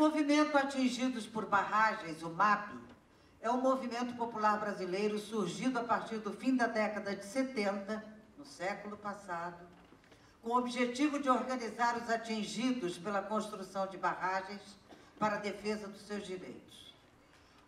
movimento Atingidos por Barragens, o MAP, é um movimento popular brasileiro surgido a partir do fim da década de 70, no século passado, com o objetivo de organizar os atingidos pela construção de barragens para a defesa dos seus direitos.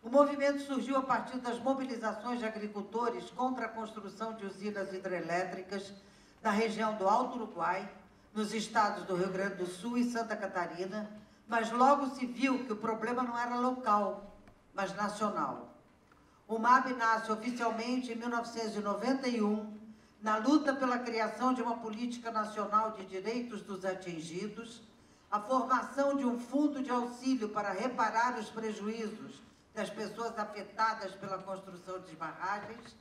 O movimento surgiu a partir das mobilizações de agricultores contra a construção de usinas hidrelétricas na região do Alto Uruguai, nos estados do Rio Grande do Sul e Santa Catarina, mas logo se viu que o problema não era local, mas nacional. O MAB nasce oficialmente em 1991, na luta pela criação de uma política nacional de direitos dos atingidos, a formação de um fundo de auxílio para reparar os prejuízos das pessoas afetadas pela construção de barragens,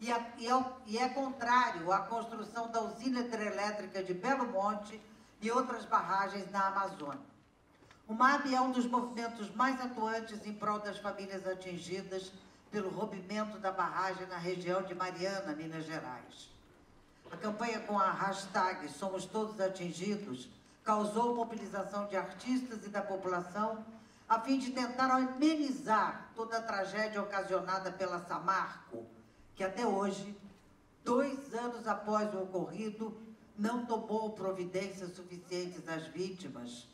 e é, e, é, e é contrário à construção da usina hidrelétrica de Belo Monte e outras barragens na Amazônia. O MAB é um dos movimentos mais atuantes em prol das famílias atingidas pelo rompimento da barragem na região de Mariana, Minas Gerais. A campanha com a hashtag Somos Todos Atingidos causou mobilização de artistas e da população a fim de tentar amenizar toda a tragédia ocasionada pela Samarco, que até hoje, dois anos após o ocorrido, não tomou providências suficientes às vítimas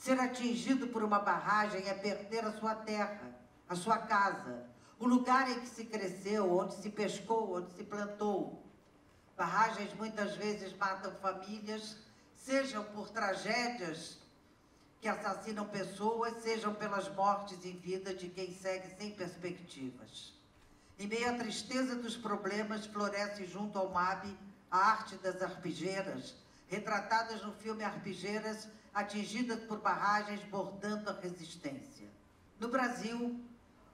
Ser atingido por uma barragem é perder a sua terra, a sua casa, o lugar em que se cresceu, onde se pescou, onde se plantou. Barragens muitas vezes matam famílias, sejam por tragédias que assassinam pessoas, sejam pelas mortes em vida de quem segue sem perspectivas. Em meio à tristeza dos problemas, floresce junto ao MAB a arte das arpigeiras, retratadas no filme Arpigeiras, atingidas por barragens bordando a resistência. No Brasil,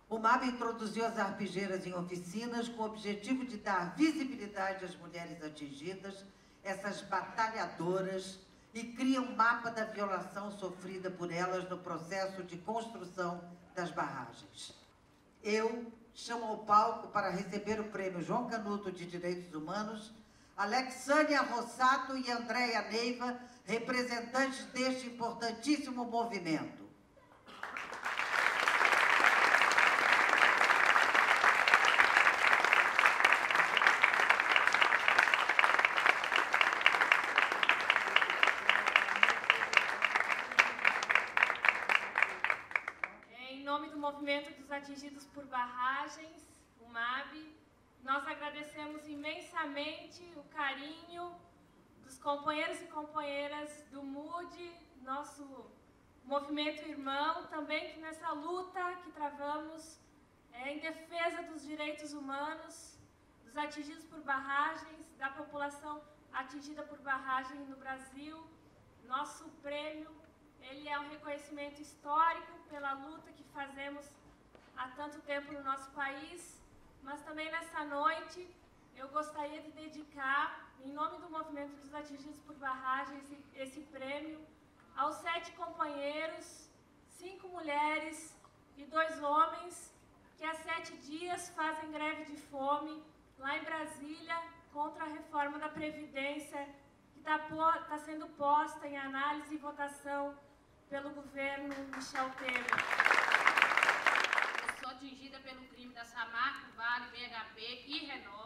o MAB introduziu as arpigeiras em oficinas com o objetivo de dar visibilidade às mulheres atingidas, essas batalhadoras, e cria um mapa da violação sofrida por elas no processo de construção das barragens. Eu chamo ao palco para receber o prêmio João Canuto de Direitos Humanos Alexânia Rossato e Andréia Neiva, representantes deste importantíssimo movimento. Em nome do Movimento dos Atingidos por Barragens, o nós agradecemos imensamente o carinho dos companheiros e companheiras do MUD, nosso movimento irmão, também que nessa luta que travamos é, em defesa dos direitos humanos, dos atingidos por barragens, da população atingida por barragem no Brasil. Nosso prêmio, ele é um reconhecimento histórico pela luta que fazemos há tanto tempo no nosso país mas também nessa noite eu gostaria de dedicar, em nome do Movimento dos Atingidos por Barragem, esse, esse prêmio aos sete companheiros, cinco mulheres e dois homens que há sete dias fazem greve de fome lá em Brasília contra a reforma da Previdência que está tá sendo posta em análise e votação pelo governo Michel Temer. Eu sou atingida pelo crime da Samarco Vale, BHP e Renova.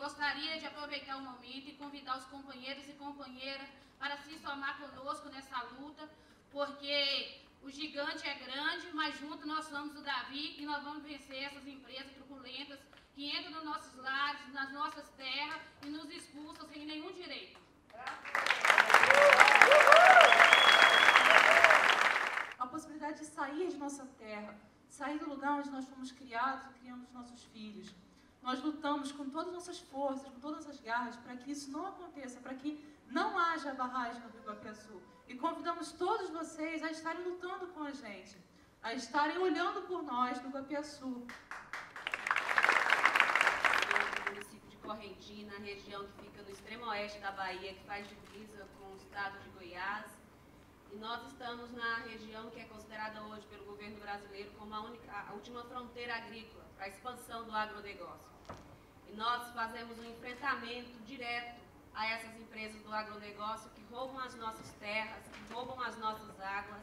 Gostaria de aproveitar o momento e convidar os companheiros e companheiras para se somar conosco nessa luta, porque o gigante é grande, mas junto nós somos o Davi e nós vamos vencer essas empresas truculentas que entram nos nossos lares, nas nossas terras e nos expulsam sem nenhum direito. A possibilidade de sair de nossa terra, sair do lugar onde nós fomos criados e criamos nossos filhos. Nós lutamos com todas as nossas forças, com todas as garras, para que isso não aconteça, para que não haja barragem no Rio Guapiaçu. E convidamos todos vocês a estarem lutando com a gente, a estarem olhando por nós no Guapiaçu. O município de Correntina, região que fica no extremo oeste da Bahia, que faz divisa com o estado de Goiás, e nós estamos na região que é considerada hoje pelo governo brasileiro como a, única, a última fronteira agrícola para a expansão do agronegócio. E nós fazemos um enfrentamento direto a essas empresas do agronegócio que roubam as nossas terras, que roubam as nossas águas,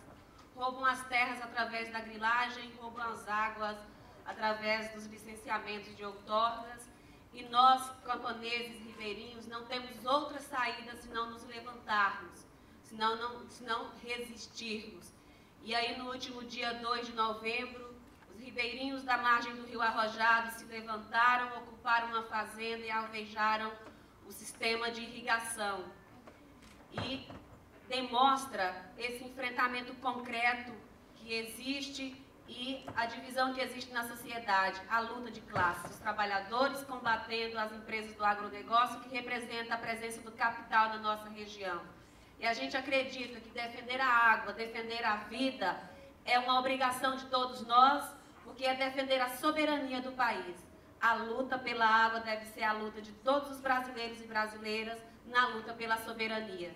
roubam as terras através da grilagem, roubam as águas através dos licenciamentos de outorgas. E nós, camponeses ribeirinhos, não temos outra saída senão nos levantarmos, senão, não, senão resistirmos. E aí, no último dia 2 de novembro, os ribeirinhos da margem do rio Arrojado se levantaram, ocuparam uma fazenda e alvejaram o sistema de irrigação. E demonstra esse enfrentamento concreto que existe e a divisão que existe na sociedade, a luta de classes, os trabalhadores combatendo as empresas do agronegócio, que representa a presença do capital na nossa região. E a gente acredita que defender a água, defender a vida, é uma obrigação de todos nós, porque é defender a soberania do país. A luta pela água deve ser a luta de todos os brasileiros e brasileiras na luta pela soberania.